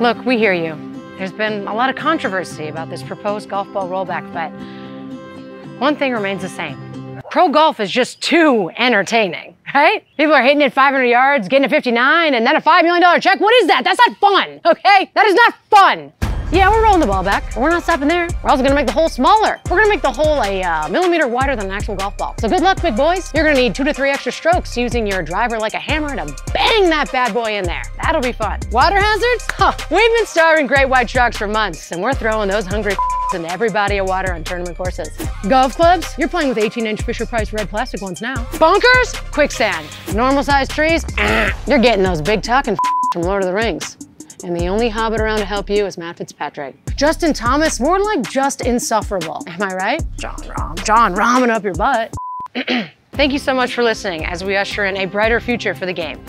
Look, we hear you. There's been a lot of controversy about this proposed golf ball rollback, but one thing remains the same. Pro golf is just too entertaining, right? People are hitting it 500 yards, getting a 59, and then a $5 million check. What is that? That's not fun, okay? That is not fun. Yeah, we're rolling the ball back, we're not stopping there. We're also gonna make the hole smaller. We're gonna make the hole a uh, millimeter wider than an actual golf ball. So good luck, big boys. You're gonna need two to three extra strokes using your driver like a hammer to bang that bad boy in there. That'll be fun. Water hazards? Huh, we've been starving great white sharks for months, and we're throwing those hungry into every body of water on tournament courses. Golf clubs? You're playing with 18-inch Fisher-Price red plastic ones now. Bunkers? Quicksand. Normal-sized trees? You're getting those big talking from Lord of the Rings. And the only hobbit around to help you is Matt Fitzpatrick. Justin Thomas, more like just insufferable. Am I right? Jon Rahm. John ramen up your butt. Thank you so much for listening as we usher in a brighter future for the game.